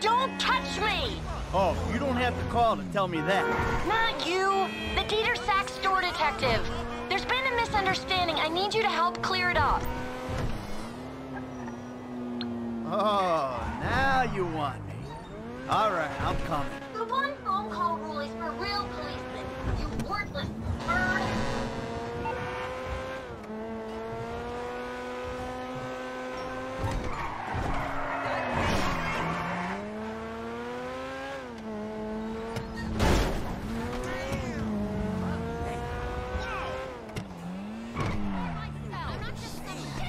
Don't touch me! Oh, you don't have to call to tell me that. Not you! The Didier Sachs store detective! There's been a misunderstanding. I need you to help clear it up. Oh, now you want me. All right, I'm coming. The one phone call rule is for real policemen. You worthless bird!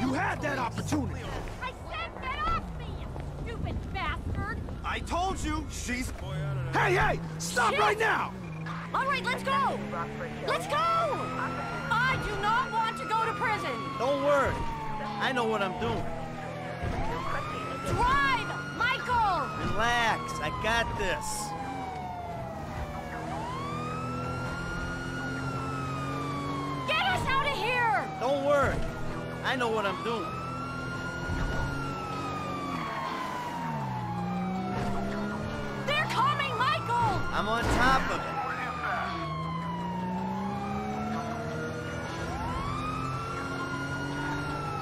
You had that opportunity. I told you she's. Hey, hey! Stop right now! All right, let's go! Let's go! I do not want to go to prison! Don't worry. I know what I'm doing. Drive! Michael! Relax, I got this. Get us out of here! Don't worry. I know what I'm doing. I'm on top of it.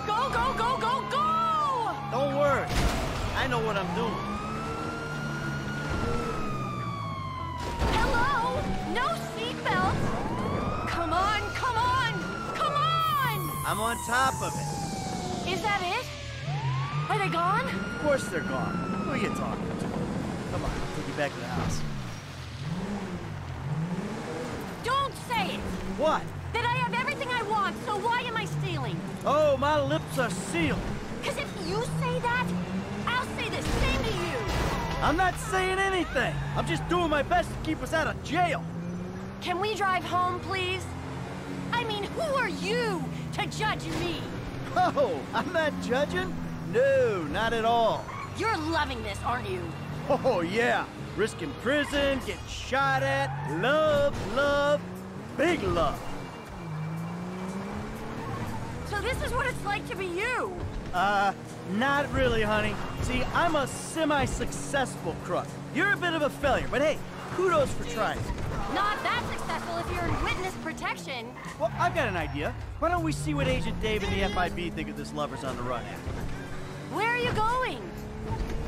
Go, go, go, go, go! Don't worry. I know what I'm doing. Hello? No seatbelts? Come on, come on, come on! I'm on top of it. Is that it? Are they gone? Of course they're gone. Who are you talking to? Come on, I'll take you back to the house. Don't say it! What? That I have everything I want, so why am I stealing? Oh, my lips are sealed. Because if you say that, I'll say the same to you. I'm not saying anything. I'm just doing my best to keep us out of jail. Can we drive home, please? I mean, who are you to judge me? Oh, I'm not judging? No, not at all. You're loving this, aren't you? Oh, yeah. Risking prison, getting shot at, love, love, big love. So this is what it's like to be you. Uh, not really, honey. See, I'm a semi-successful crook. You're a bit of a failure, but hey, kudos for trying. Not that successful if you're in witness protection. Well, I've got an idea. Why don't we see what Agent Dave and the FIB think of this lovers on the run act? Where are you going?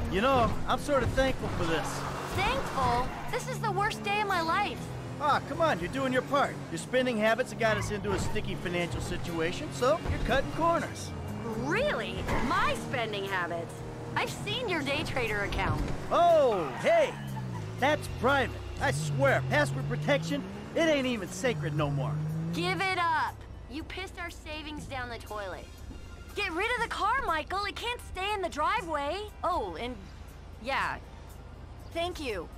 You know, I'm sort of thankful for this. Thankful. This is the worst day of my life. Ah, come on, you're doing your part. Your spending habits have got us into a sticky financial situation, so you're cutting corners. Really? My spending habits. I've seen your day trader account. Oh, hey! That's private. I swear, password protection, it ain't even sacred no more. Give it up. You pissed our savings down the toilet. Get rid of the car, Michael. It can't stay in the driveway. Oh, and yeah. Thank you.